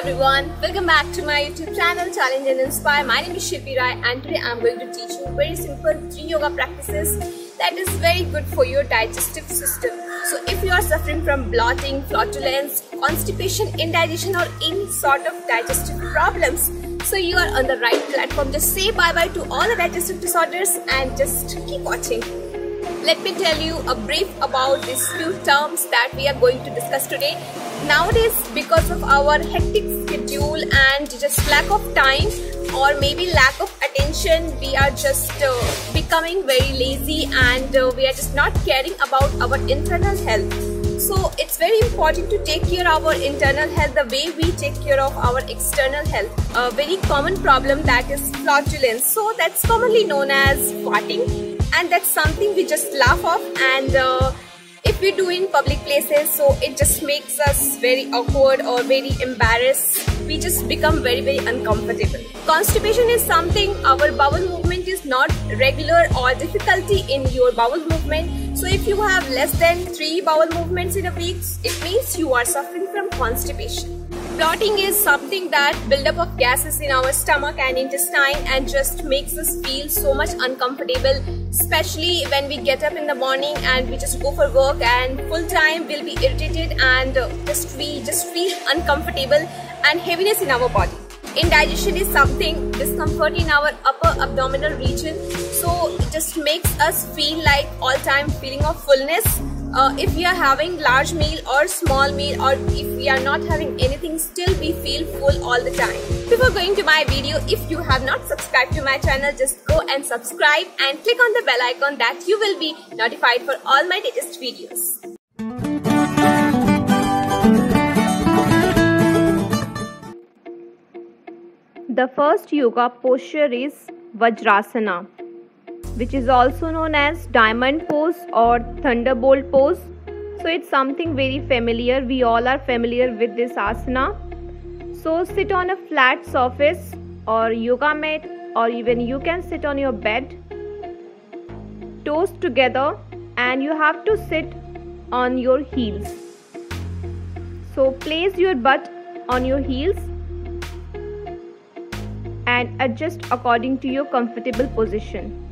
everyone, welcome back to my YouTube channel Challenge and Inspire. My name is Shilpi Rai and today I'm going to teach you very simple three yoga practices that is very good for your digestive system. So if you are suffering from bloating, flatulence, constipation, indigestion or any sort of digestive problems, so you are on the right platform. Just say bye bye to all the digestive disorders and just keep watching. Let me tell you a brief about these few terms that we are going to discuss today. Nowadays, because of our hectic schedule and just lack of time or maybe lack of attention, we are just uh, becoming very lazy and uh, we are just not caring about our internal health. So it's very important to take care of our internal health the way we take care of our external health. A very common problem that is flatulence. So that's commonly known as farting and that's something we just laugh off and uh, we do in public places so it just makes us very awkward or very embarrassed. We just become very very uncomfortable. Constipation is something our bowel movement is not regular or difficulty in your bowel movement. So if you have less than three bowel movements in a week it means you are suffering from constipation Bloating is something that buildup of gases in our stomach and intestine and just makes us feel so much uncomfortable especially when we get up in the morning and we just go for work and full time we'll be irritated and just we just feel uncomfortable and heaviness in our body. Indigestion is something discomfort in our upper abdominal region so it just makes us feel like all time feeling of fullness uh, if we are having large meal or small meal or if we are not having anything still we feel full all the time. Before going to my video if you have not subscribed to my channel just go and subscribe and click on the bell icon that you will be notified for all my latest videos. The first yoga posture is Vajrasana which is also known as diamond pose or thunderbolt pose. So it's something very familiar. We all are familiar with this asana. So sit on a flat surface or yoga mat or even you can sit on your bed. Toes together and you have to sit on your heels. So place your butt on your heels and adjust according to your comfortable position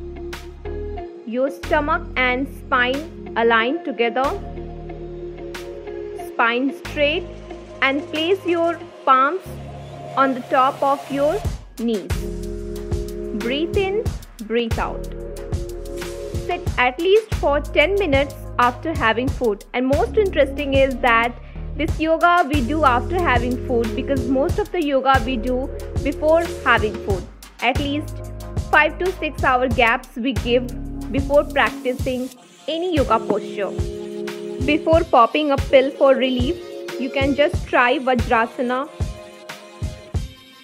your stomach and spine align together spine straight and place your palms on the top of your knees. Breathe in breathe out. Sit at least for 10 minutes after having food. And most interesting is that this yoga we do after having food because most of the yoga we do before having food. At least 5 to 6 hour gaps we give before practicing any yoga posture. Before popping a pill for relief, you can just try Vajrasana.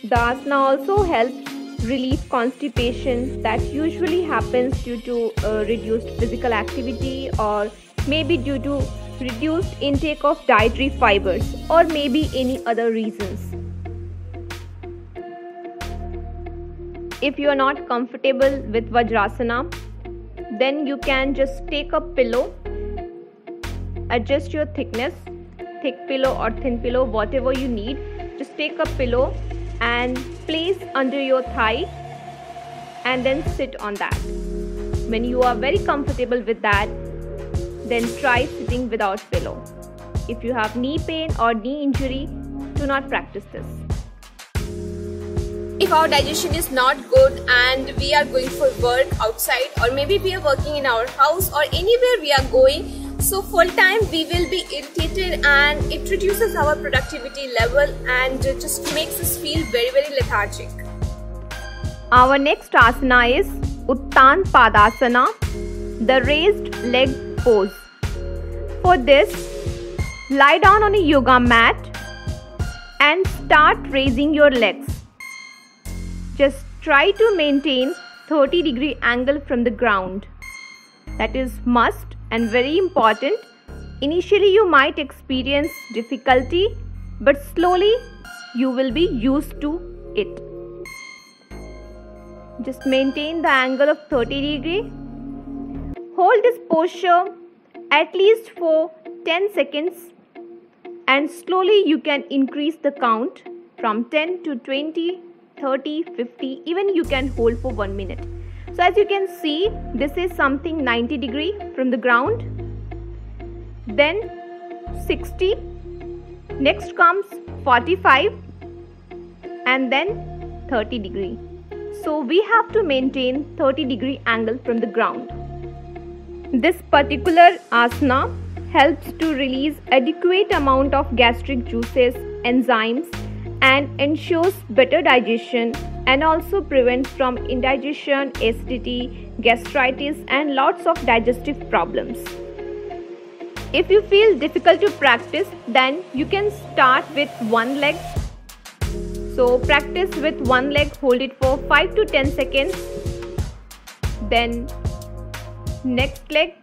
The asana also helps relieve constipation that usually happens due to uh, reduced physical activity or maybe due to reduced intake of dietary fibers or maybe any other reasons. If you are not comfortable with Vajrasana, then you can just take a pillow adjust your thickness thick pillow or thin pillow whatever you need. Just take a pillow and place under your thigh and then sit on that. When you are very comfortable with that then try sitting without pillow. If you have knee pain or knee injury do not practice this if our digestion is not good and we are going for work outside or maybe we are working in our house or anywhere we are going so full time we will be irritated and it reduces our productivity level and just makes us feel very very lethargic. Our next asana is uttan padasana the raised leg pose. For this lie down on a yoga mat and start raising your legs just try to maintain 30 degree angle from the ground. That is must and very important. Initially you might experience difficulty but slowly you will be used to it. Just maintain the angle of 30 degree. Hold this posture at least for 10 seconds and slowly you can increase the count from 10 to 20, 30, 50, even you can hold for 1 minute. So as you can see, this is something 90 degree from the ground. Then 60. Next comes 45 and then 30 degree. So we have to maintain 30 degree angle from the ground. This particular asana helps to release adequate amount of gastric juices, enzymes and ensures better digestion and also prevents from indigestion, acidity, gastritis and lots of digestive problems. If you feel difficult to practice then you can start with one leg. So practice with one leg, hold it for 5 to 10 seconds. Then next leg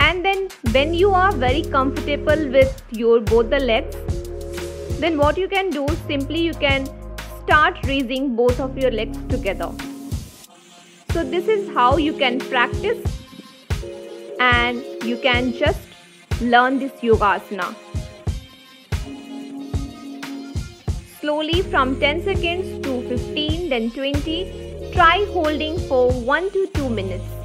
and then when you are very comfortable with your both the legs then what you can do simply you can start raising both of your legs together. So this is how you can practice and you can just learn this yoga asana slowly from 10 seconds to 15 then 20 try holding for 1 to 2 minutes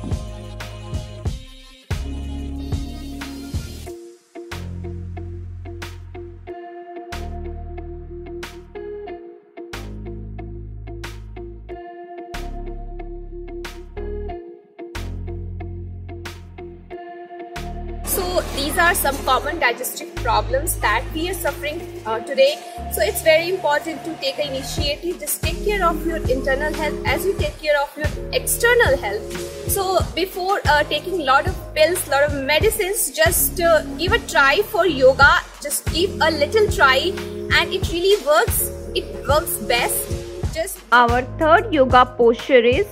These are some common digestive problems that we are suffering uh, today. So it's very important to take an initiative. Just take care of your internal health as you take care of your external health. So before uh, taking a lot of pills, lot of medicines, just uh, give a try for yoga. Just give a little try, and it really works. It works best. Just our third yoga posture is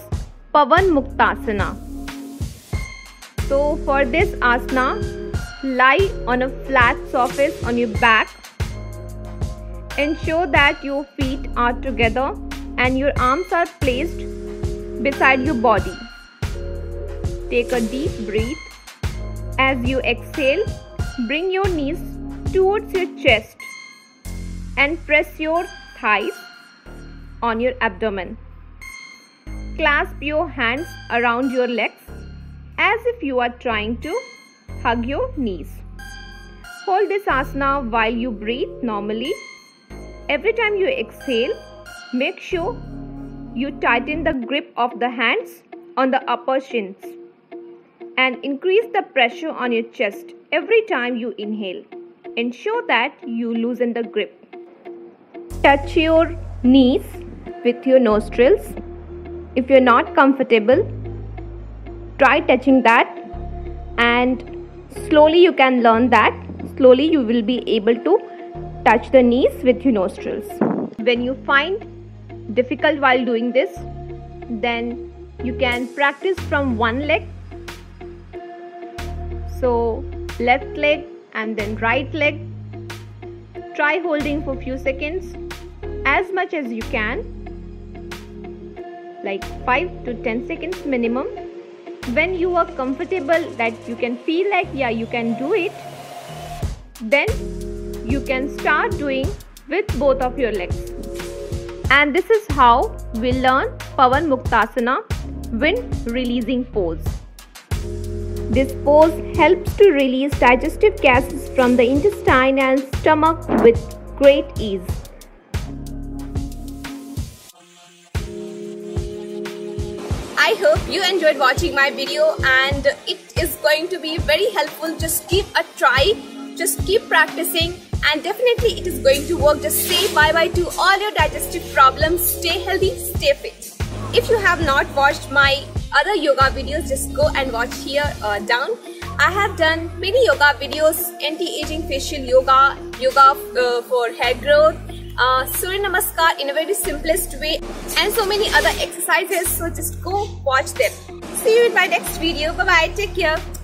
Pavan Muktasana. So for this asana, lie on a flat surface on your back. Ensure that your feet are together and your arms are placed beside your body. Take a deep breath. As you exhale, bring your knees towards your chest and press your thighs on your abdomen. Clasp your hands around your legs as if you are trying to hug your knees. Hold this asana while you breathe normally. Every time you exhale, make sure you tighten the grip of the hands on the upper shins and increase the pressure on your chest every time you inhale. Ensure that you loosen the grip. Touch your knees with your nostrils. If you're not comfortable, try touching that and slowly you can learn that. Slowly you will be able to touch the knees with your nostrils. When you find difficult while doing this then you can practice from one leg. So left leg and then right leg. Try holding for few seconds as much as you can. Like 5 to 10 seconds minimum when you are comfortable that you can feel like yeah you can do it then you can start doing with both of your legs. And this is how we learn pavan muktasana wind releasing pose this pose helps to release digestive gases from the intestine and stomach with great ease I hope you enjoyed watching my video and it is going to be very helpful. Just give a try. Just keep practicing and definitely it is going to work. Just say bye-bye to all your digestive problems. Stay healthy, stay fit. If you have not watched my other yoga videos, just go and watch here uh, down. I have done many yoga videos, anti-aging facial yoga, yoga uh, for hair growth, uh, Surya Namaskar in a very simplest way and so many other exercises so just go watch them. See you in my next video. Bye bye. Take care.